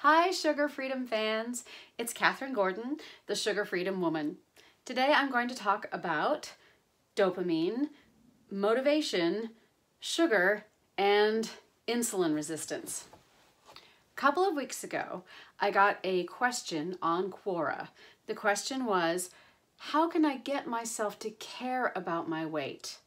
Hi, Sugar Freedom fans. It's Catherine Gordon, the Sugar Freedom Woman. Today I'm going to talk about dopamine, motivation, sugar, and insulin resistance. A couple of weeks ago, I got a question on Quora. The question was, how can I get myself to care about my weight?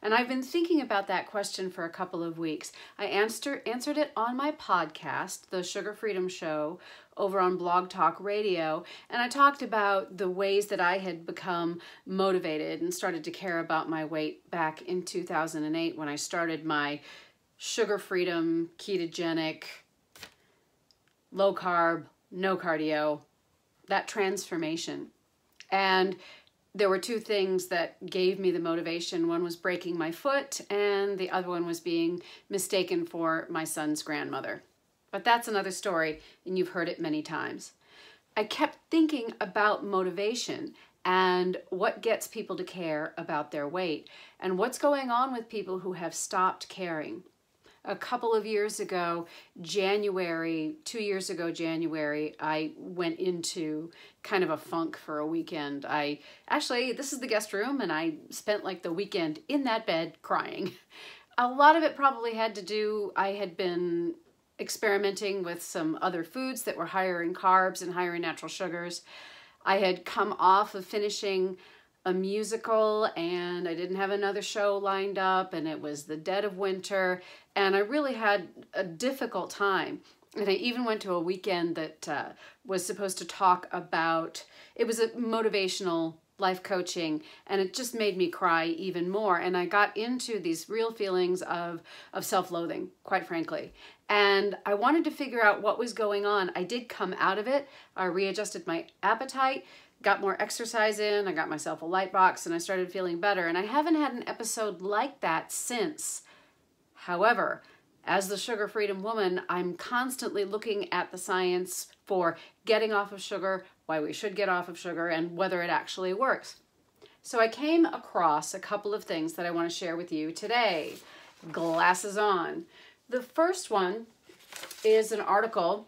And I've been thinking about that question for a couple of weeks. I answer, answered it on my podcast, The Sugar Freedom Show, over on Blog Talk Radio. And I talked about the ways that I had become motivated and started to care about my weight back in 2008 when I started my sugar freedom, ketogenic, low carb, no cardio, that transformation. And there were two things that gave me the motivation. One was breaking my foot, and the other one was being mistaken for my son's grandmother. But that's another story, and you've heard it many times. I kept thinking about motivation and what gets people to care about their weight and what's going on with people who have stopped caring a couple of years ago, January, two years ago, January, I went into kind of a funk for a weekend. I actually, this is the guest room, and I spent like the weekend in that bed crying. A lot of it probably had to do, I had been experimenting with some other foods that were higher in carbs and higher in natural sugars. I had come off of finishing a musical and I didn't have another show lined up and it was the dead of winter and I really had a difficult time. And I even went to a weekend that uh, was supposed to talk about, it was a motivational life coaching and it just made me cry even more and i got into these real feelings of of self-loathing quite frankly. And i wanted to figure out what was going on. I did come out of it. I readjusted my appetite got more exercise in, I got myself a light box, and I started feeling better. And I haven't had an episode like that since. However, as the sugar freedom woman, I'm constantly looking at the science for getting off of sugar, why we should get off of sugar, and whether it actually works. So I came across a couple of things that I want to share with you today. Glasses on. The first one is an article,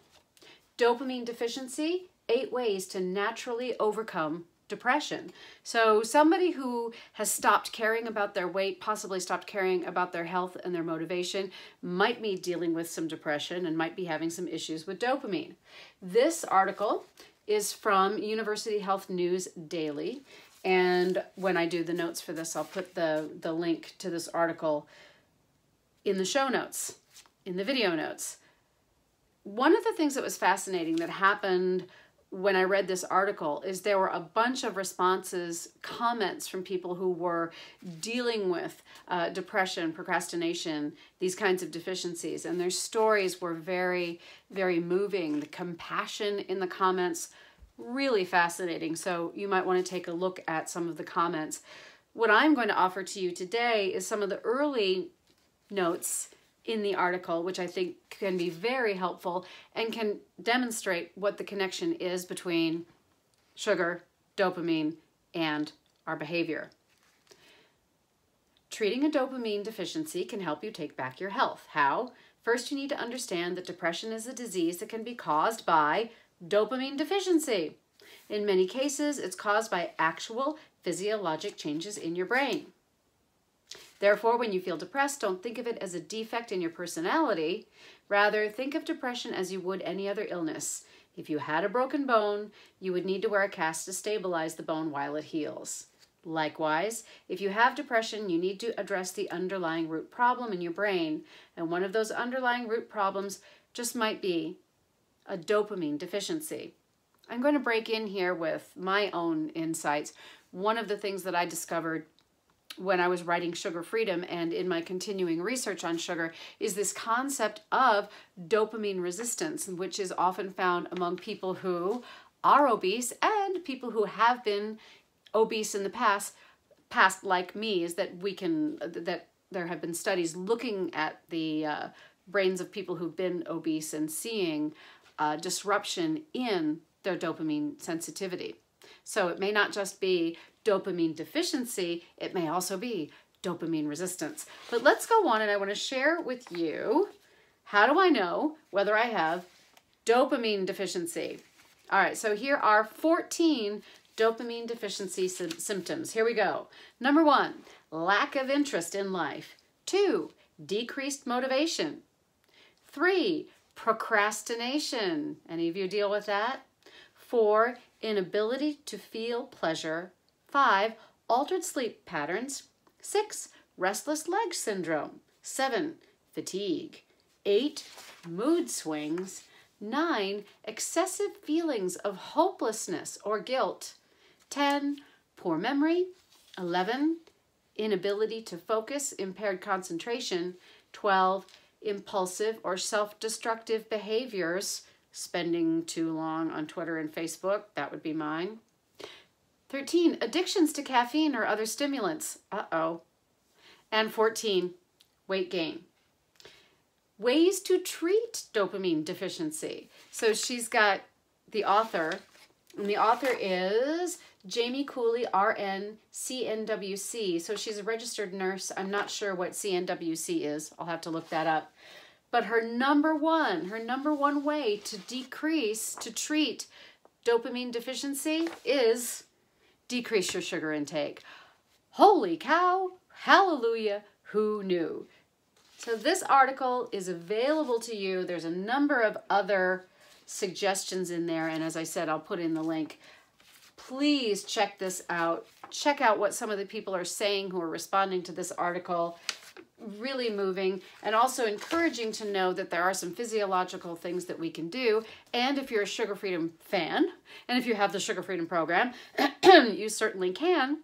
Dopamine Deficiency eight ways to naturally overcome depression. So somebody who has stopped caring about their weight, possibly stopped caring about their health and their motivation, might be dealing with some depression and might be having some issues with dopamine. This article is from University Health News Daily. And when I do the notes for this, I'll put the, the link to this article in the show notes, in the video notes. One of the things that was fascinating that happened when I read this article is there were a bunch of responses, comments from people who were dealing with uh, depression, procrastination, these kinds of deficiencies. And their stories were very, very moving. The compassion in the comments, really fascinating. So you might want to take a look at some of the comments. What I'm going to offer to you today is some of the early notes in the article, which I think can be very helpful and can demonstrate what the connection is between sugar, dopamine, and our behavior. Treating a dopamine deficiency can help you take back your health. How? First, you need to understand that depression is a disease that can be caused by dopamine deficiency. In many cases, it's caused by actual physiologic changes in your brain. Therefore, when you feel depressed, don't think of it as a defect in your personality. Rather, think of depression as you would any other illness. If you had a broken bone, you would need to wear a cast to stabilize the bone while it heals. Likewise, if you have depression, you need to address the underlying root problem in your brain, and one of those underlying root problems just might be a dopamine deficiency. I'm going to break in here with my own insights. One of the things that I discovered when I was writing Sugar Freedom and in my continuing research on sugar is this concept of dopamine resistance, which is often found among people who are obese and people who have been obese in the past, past like me, is that we can, that there have been studies looking at the uh, brains of people who've been obese and seeing uh, disruption in their dopamine sensitivity. So it may not just be dopamine deficiency, it may also be dopamine resistance. But let's go on and I want to share with you how do I know whether I have Dopamine deficiency. All right, so here are 14 dopamine deficiency symptoms. Here we go. Number one, lack of interest in life. Two, decreased motivation. Three, procrastination. Any of you deal with that? Four, inability to feel pleasure. Five, altered sleep patterns. Six, restless leg syndrome. Seven, fatigue. Eight, mood swings. Nine, excessive feelings of hopelessness or guilt. 10, poor memory. 11, inability to focus, impaired concentration. 12, impulsive or self-destructive behaviors, spending too long on Twitter and Facebook, that would be mine. 13, addictions to caffeine or other stimulants. Uh-oh. And 14, weight gain. Ways to treat dopamine deficiency. So she's got the author, and the author is Jamie Cooley, RN, CNWC. So she's a registered nurse. I'm not sure what CNWC is. I'll have to look that up. But her number one, her number one way to decrease, to treat dopamine deficiency is decrease your sugar intake. Holy cow, hallelujah, who knew? So this article is available to you. There's a number of other suggestions in there. And as I said, I'll put in the link please check this out. Check out what some of the people are saying who are responding to this article. Really moving and also encouraging to know that there are some physiological things that we can do. And if you're a Sugar Freedom fan, and if you have the Sugar Freedom program, you certainly can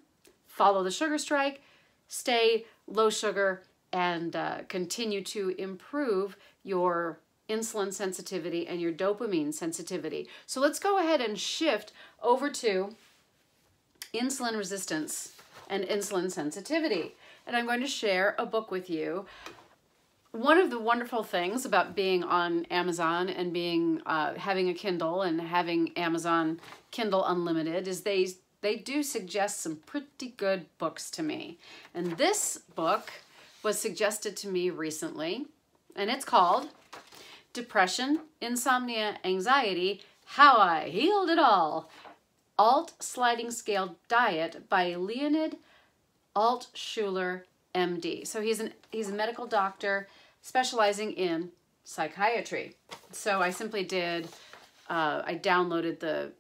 follow the sugar strike, stay low sugar, and uh, continue to improve your insulin sensitivity and your dopamine sensitivity. So let's go ahead and shift over to insulin resistance and insulin sensitivity. And I'm going to share a book with you. One of the wonderful things about being on Amazon and being uh, having a Kindle and having Amazon Kindle Unlimited is they they do suggest some pretty good books to me. And this book was suggested to me recently, and it's called Depression, Insomnia, Anxiety, How I Healed It All. Alt Sliding Scale Diet by Leonid Altshuler, MD. So he's an he's a medical doctor specializing in psychiatry. So I simply did uh, I downloaded the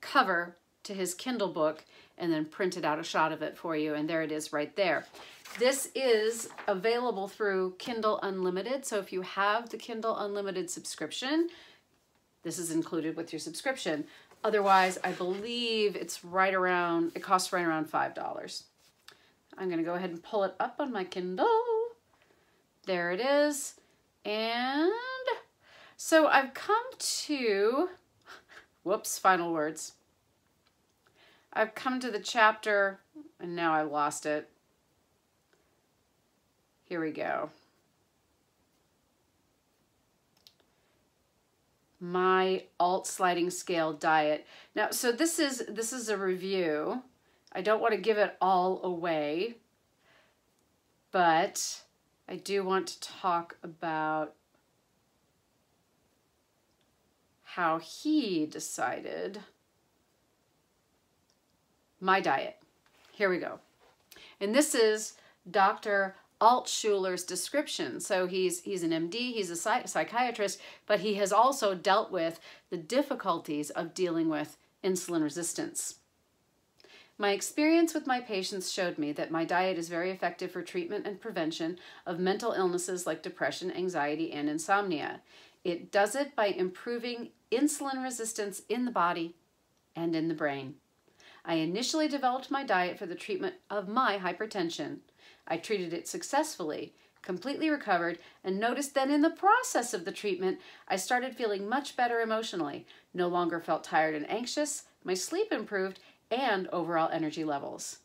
cover to his Kindle book and then printed out a shot of it for you and there it is right there. This is available through Kindle Unlimited. So if you have the Kindle Unlimited subscription, this is included with your subscription. Otherwise, I believe it's right around, it costs right around $5. I'm to go ahead and pull it up on my Kindle. There it is. And so I've come to, whoops, final words. I've come to the chapter, and now I lost it. Here we go. my alt sliding scale diet. Now, so this is this is a review. I don't want to give it all away, but I do want to talk about how he decided my diet. Here we go. And this is Dr. Altshuler's description. So he's he's an MD, he's a psychiatrist, but he has also dealt with the difficulties of dealing with insulin resistance. My experience with my patients showed me that my diet is very effective for treatment and prevention of mental illnesses like depression, anxiety, and insomnia. It does it by improving insulin resistance in the body and in the brain. I initially developed my diet for the treatment of my hypertension. I treated it successfully, completely recovered, and noticed that in the process of the treatment, I started feeling much better emotionally, no longer felt tired and anxious, my sleep improved, and overall energy levels.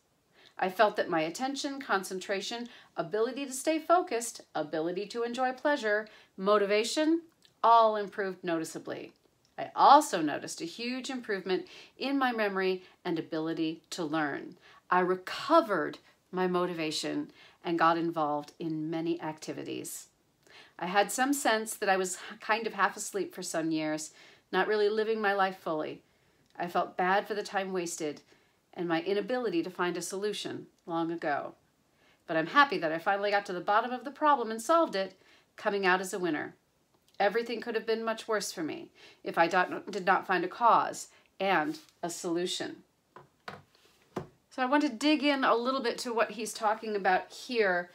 I felt that my attention, concentration, ability to stay focused, ability to enjoy pleasure, motivation, all improved noticeably. I also noticed a huge improvement in my memory and ability to learn. I recovered my motivation and got involved in many activities. I had some sense that I was kind of half asleep for some years, not really living my life fully. I felt bad for the time wasted and my inability to find a solution long ago. But I'm happy that I finally got to the bottom of the problem and solved it, coming out as a winner. Everything could have been much worse for me if I did not find a cause and a solution. So I want to dig in a little bit to what he's talking about here.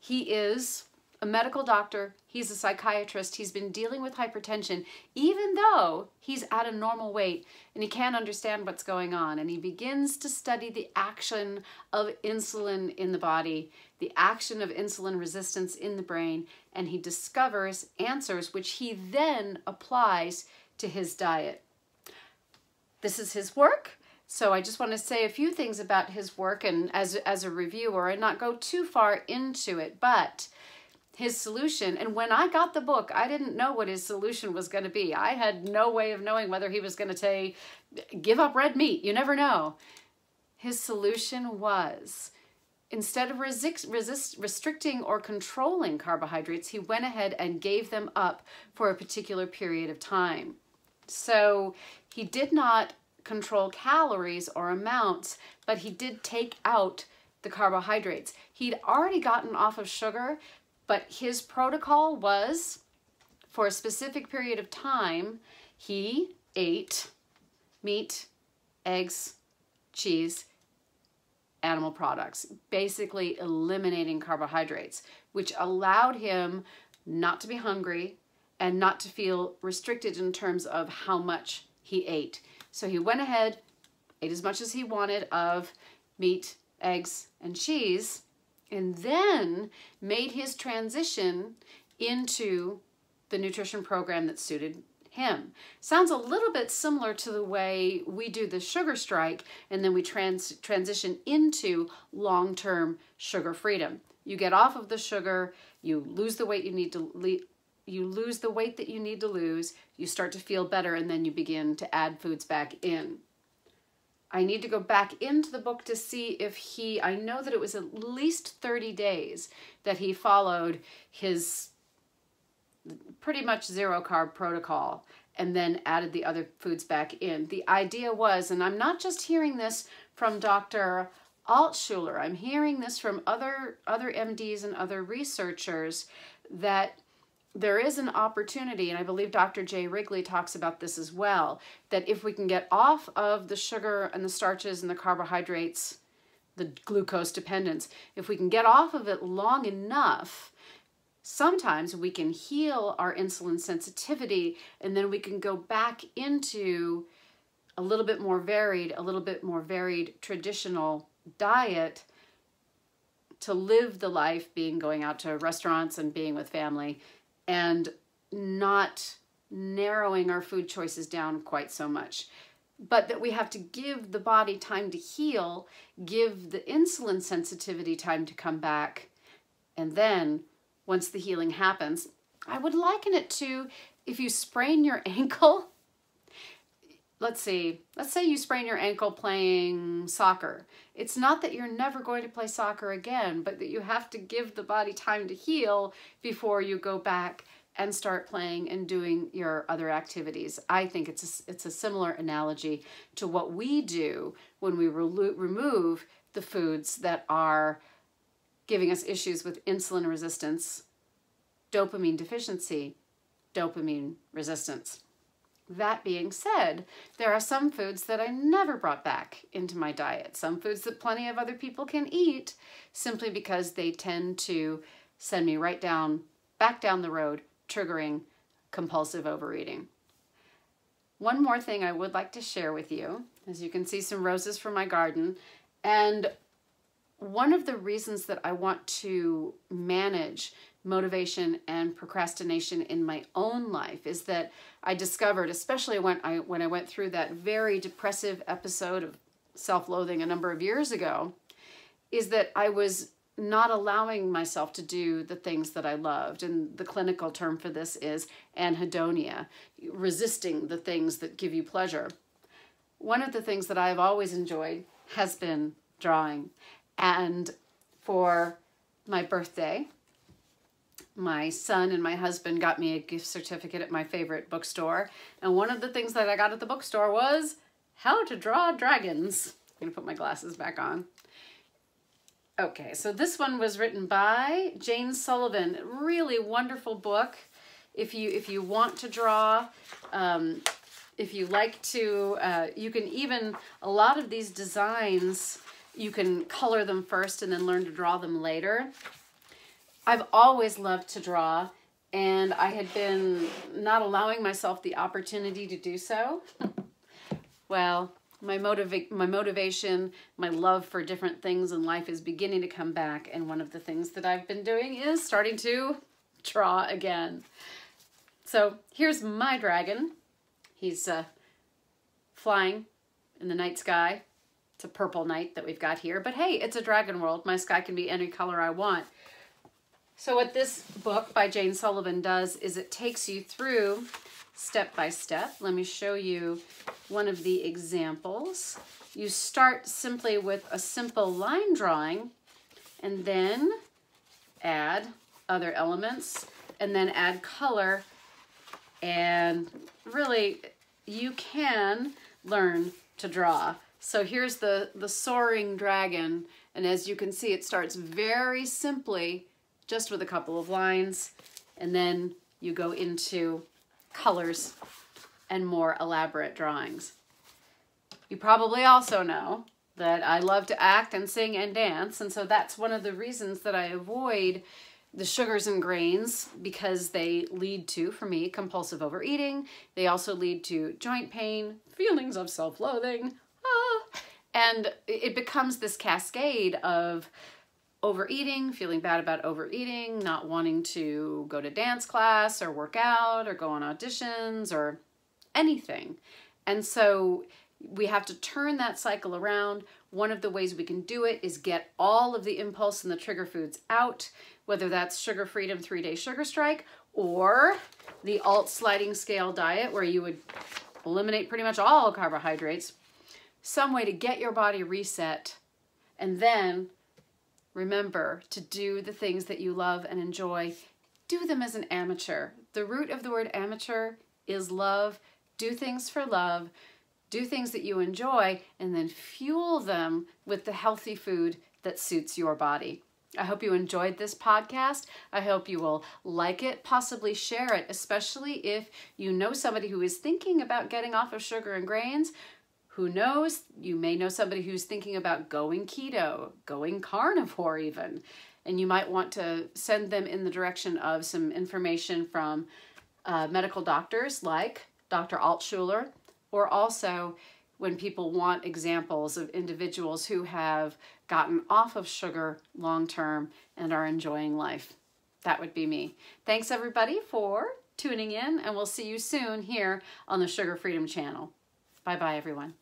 He is a medical doctor, he's a psychiatrist, he's been dealing with hypertension, even though he's at a normal weight and he can't understand what's going on. And he begins to study the action of insulin in the body, the action of insulin resistance in the brain, and he discovers answers which he then applies to his diet. This is his work. So I just want to say a few things about his work and as, as a reviewer and not go too far into it, but his solution. And when I got the book, I didn't know what his solution was going to be. I had no way of knowing whether he was going to say, give up red meat. You never know. His solution was instead of resist, resist, restricting or controlling carbohydrates, he went ahead and gave them up for a particular period of time. So he did not control calories or amounts, but he did take out the carbohydrates. He'd already gotten off of sugar, but his protocol was for a specific period of time, he ate meat, eggs, cheese, animal products, basically eliminating carbohydrates, which allowed him not to be hungry and not to feel restricted in terms of how much he ate. So he went ahead, ate as much as he wanted of meat, eggs, and cheese, and then made his transition into the nutrition program that suited him. Sounds a little bit similar to the way we do the sugar strike and then we trans transition into long-term sugar freedom. You get off of the sugar, you lose the weight you need to you lose the weight that you need to lose, you start to feel better and then you begin to add foods back in. I need to go back into the book to see if he, I know that it was at least 30 days that he followed his pretty much zero carb protocol and then added the other foods back in. The idea was, and I'm not just hearing this from Dr. Altshuler, I'm hearing this from other, other MDs and other researchers that there is an opportunity, and I believe Dr. Jay Wrigley talks about this as well, that if we can get off of the sugar and the starches and the carbohydrates, the glucose dependence, if we can get off of it long enough, sometimes we can heal our insulin sensitivity and then we can go back into a little bit more varied, a little bit more varied traditional diet to live the life being going out to restaurants and being with family and not narrowing our food choices down quite so much. But that we have to give the body time to heal, give the insulin sensitivity time to come back, and then once the healing happens, I would liken it to if you sprain your ankle. Let's see, let's say you sprain your ankle playing soccer. It's not that you're never going to play soccer again, but that you have to give the body time to heal before you go back and start playing and doing your other activities. I think it's a, it's a similar analogy to what we do when we re remove the foods that are giving us issues with insulin resistance, dopamine deficiency, dopamine resistance. That being said, there are some foods that I never brought back into my diet. Some foods that plenty of other people can eat simply because they tend to send me right down, back down the road, triggering compulsive overeating. One more thing I would like to share with you. As you can see some roses from my garden. And one of the reasons that I want to manage motivation and procrastination in my own life is that I discovered, especially when I when I went through that very depressive episode of self-loathing a number of years ago, is that I was not allowing myself to do the things that I loved. And the clinical term for this is anhedonia, resisting the things that give you pleasure. One of the things that I've always enjoyed has been drawing. And for my birthday, my son and my husband got me a gift certificate at my favorite bookstore. And one of the things that I got at the bookstore was how to draw dragons. I'm gonna put my glasses back on. Okay, so this one was written by Jane Sullivan. Really wonderful book. If you if you want to draw, um, if you like to, uh, you can even, a lot of these designs, you can color them first and then learn to draw them later. I've always loved to draw and I had been not allowing myself the opportunity to do so. well, my motiva- my motivation, my love for different things in life is beginning to come back and one of the things that I've been doing is starting to draw again. So, here's my dragon. He's uh, flying in the night sky. It's a purple night that we've got here, but hey, it's a dragon world. My sky can be any color I want. So what this book by Jane Sullivan does is it takes you through step by step. Let me show you one of the examples. You start simply with a simple line drawing and then add other elements and then add color and really you can learn to draw. So here's the, the soaring dragon and as you can see it starts very simply just with a couple of lines, and then you go into colors and more elaborate drawings. You probably also know that I love to act and sing and dance, and so that's one of the reasons that I avoid the sugars and grains because they lead to, for me, compulsive overeating. They also lead to joint pain, feelings of self-loathing, ah, and it becomes this cascade of overeating, feeling bad about overeating, not wanting to go to dance class or work out or go on auditions or anything. And so we have to turn that cycle around. One of the ways we can do it is get all of the impulse and the trigger foods out, whether that's Sugar Freedom three day sugar strike or the alt sliding scale diet where you would eliminate pretty much all carbohydrates. Some way to get your body reset and then Remember to do the things that you love and enjoy. Do them as an amateur. The root of the word amateur is love. Do things for love. Do things that you enjoy and then fuel them with the healthy food that suits your body. I hope you enjoyed this podcast. I hope you will like it, possibly share it, especially if you know somebody who is thinking about getting off of sugar and grains who knows? You may know somebody who's thinking about going keto, going carnivore even, and you might want to send them in the direction of some information from uh, medical doctors like Dr. Altshuler, or also when people want examples of individuals who have gotten off of sugar long term and are enjoying life. That would be me. Thanks everybody for tuning in, and we'll see you soon here on the Sugar Freedom Channel. Bye bye, everyone.